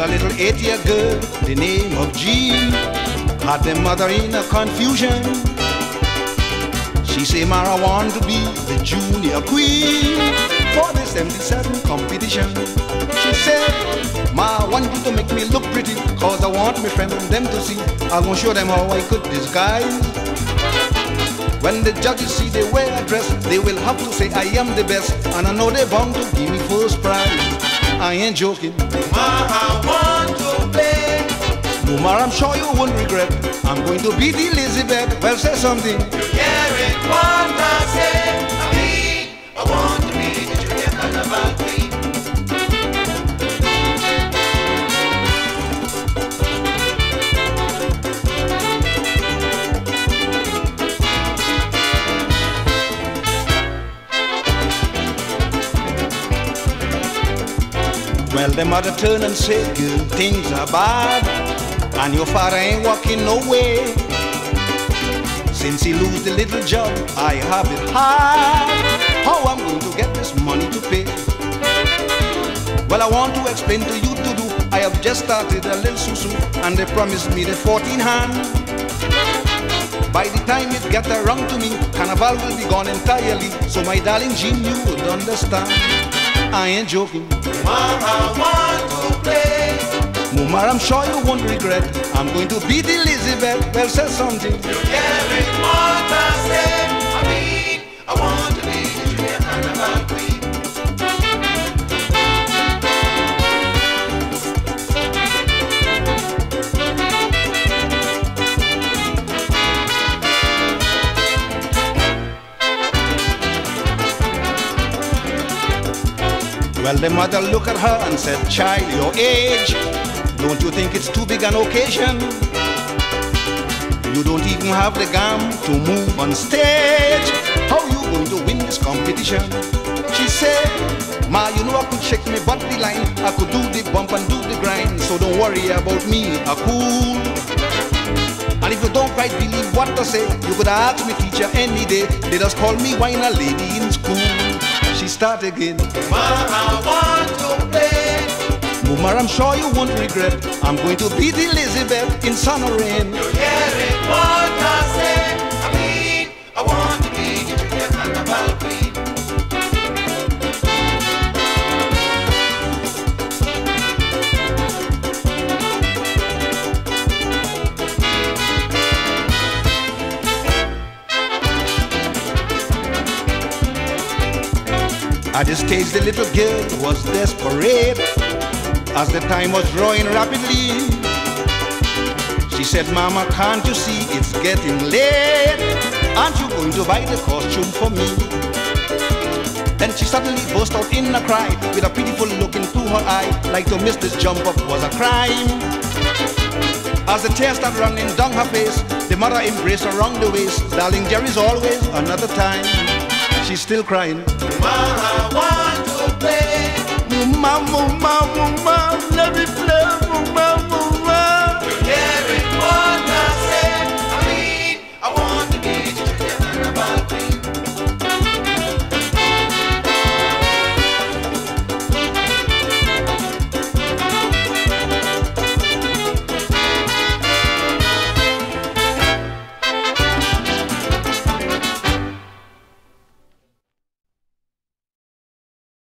A little eight-year girl, the name of Jean, had the mother in a confusion. She say, Mara want to be the junior queen for the 77 competition. She said, Ma, I want you to make me look pretty, cause I want my friends them to see. I'm gonna show them how I could disguise. When the judges see the way I dress, they will have to say I am the best, and I know they're bound to give me first prize. I ain't joking. I want to play. Mumar, I'm sure you won't regret. I'm going to beat Elizabeth. Well, say something. You hear it, Well, the mother turn and say girl, things are bad, and your father ain't walking no way. Since he lose the little job, I have it hard. How I'm going to get this money to pay? Well, I want to explain to you to do. I have just started a little susu, and they promised me the 14 hand. By the time it get around to me, carnival will be gone entirely. So my darling Jean, you would understand. I ain't joking. Ma, I want to play. Mumar, I'm sure you won't regret. I'm going to beat Elizabeth. Well, say something. You it, what I say. Well, the mother looked at her and said, Child, your age, don't you think it's too big an occasion? You don't even have the gum to move on stage. How you going to win this competition? She said, Ma, you know I could shake me body line. I could do the bump and do the grind. So don't worry about me, a cool. And if you don't quite believe what I say, you could ask me teacher any day. They just call me wine a lady in school. Start again. Ma, I want to play. Mumar, I'm sure you won't regret. I'm going to beat Elizabeth in sun or rain. You hear it, what At this stage, the little girl was desperate as the time was drawing rapidly. She said, Mama, can't you see it's getting late? Aren't you going to buy the costume for me? Then she suddenly burst out in a cry with a pitiful look into her eye, like to miss this jump up was a crime. As the tears started running down her face, the mother embraced her around the waist. Darling, is always another time. She's still crying. Ma, I want to play. Mama, mama, mama, let me